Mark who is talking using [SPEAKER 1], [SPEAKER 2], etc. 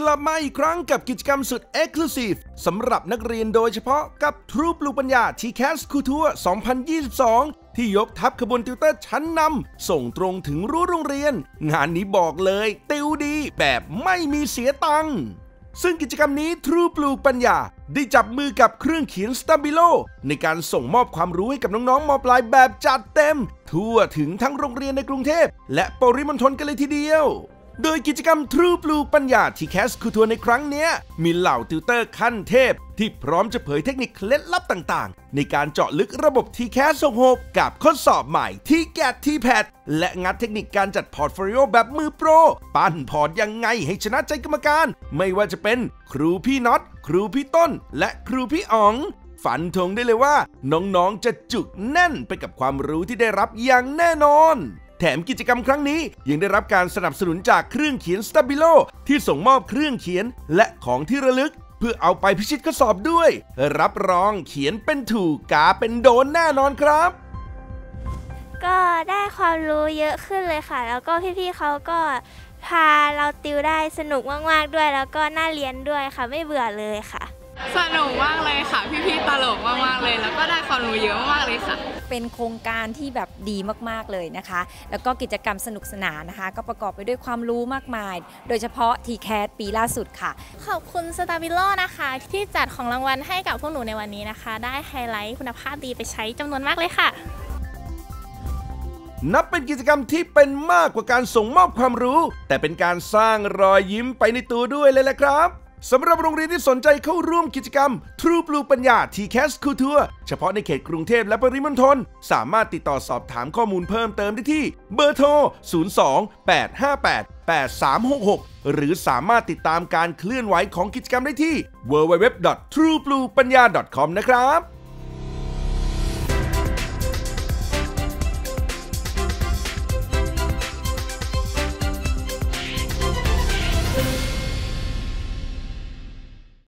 [SPEAKER 1] กลับมาอีกครั้งกับกิจกรรมสุด Exclusive สำหรับนักเรียนโดยเฉพาะกับ True ปลูกปัญญา t c a s คูทัว2022 ที่ยกทัพขบวนติวเตอร์ชั้นนำส่งตรงถึงรู้โรงเรียน งานนี้บอกเลย ติวดีแบบไม่มีเสียตังค์ซึ่งกิจกรรมนี้ True ปลูกปัญญา ได้จับมือกับเครื่องเขียน Stabilo ในการส่งมอบความรู้ให้กับน้องๆมปลายแบบจัดเต็ม ทั่วถึงทั้งโรงเรียนในกรุงเทพ และปริมณฑลกันเลยทีเดียว โดยกิจกรรม True ปลูกปัญญา TCAS School Tour ในครั้งนี้มีเหล่าติวเตอร์ขั้นเทพ ที่พร้อมจะเผยเทคนิคเคล็ดลับต่างๆ ในการเจาะลึกระบบ t c a s 66กับข้อสอบใหม่ TGAT TPAT และงัดเทคนิคการจัด portfolio แบบมือโปร ปั้น port ยังไงให้ชนะใจกรรมการ ไม่ว่าจะเป็นครูพี่น็อตครูพี่ต้น และครูพี่อ๋อง ฟันธงได้เลยว่า น้องๆจะจุกแน่นไปกับความรู้ที่ได้รับอย่างแน่นอน แถมกิจกรรมครั้งนี้ ยังได้รับการสนับสนุนจากเครื่องเขียน Stabilo ที่ส่งมอบเครื่องเขียนและของที่ระลึก เพื่อเอาไปพิชิตข้อสอบด้วย รับรองเขียนเป็นถูกกาเป็นโดนแน่นอนครับ
[SPEAKER 2] ก็ได้ความรู้เยอะขึ้นเลยค่ะ แล้วก็พี่ๆเขาก็พาเราติวได้สนุกมากๆด้วย แล้วก็น่าเรียนด้วยค่ะไม่เบื่อเลยค่ะ
[SPEAKER 3] สนุกมากเลยค่ะ พี่ๆตลกมากๆเลย แล้วก็ได้ความรู้เยอะมากๆเลยค่ะ
[SPEAKER 4] เป็นโครงการที่แบบดีมากๆเลยนะคะ แล้วก็กิจกรรมสนุกสนานนะคะ ก็ประกอบไปด้วยความรู้มากมาย โดยเฉพาะ t c a t ปีล่าสุดค่ะ
[SPEAKER 5] ขอบคุณสตาร์บิโลนะคะ ที่จัดของรางวัลให้กับพวกหนูในวันนี้นะคะ ได้ไฮไลท์คุณภาพดีไปใช้จำนวนมากเลยค่ะ
[SPEAKER 1] นับเป็นกิจกรรมที่เป็นมากกว่าการส่งมอบความรู้ แต่เป็นการสร้างรอยยิ้มไปในตัวด้วยเลยแหละครับ สำหรับโรงเรียนที่สนใจเข้าร่วมกิจกรรม True Blue ปัญญา t c a s คูทัวเฉพาะในเขตกรุงเทพและปริมณฑลสามารถติดต่อสอบถามข้อมูลเพิ่มเติมได้ที่ เบอร์โทร 02 858 8366 หรือสามารถติดตามการเคลื่อนไหวของกิจกรรมได้ที่ www.truebluepanya.com นะครับ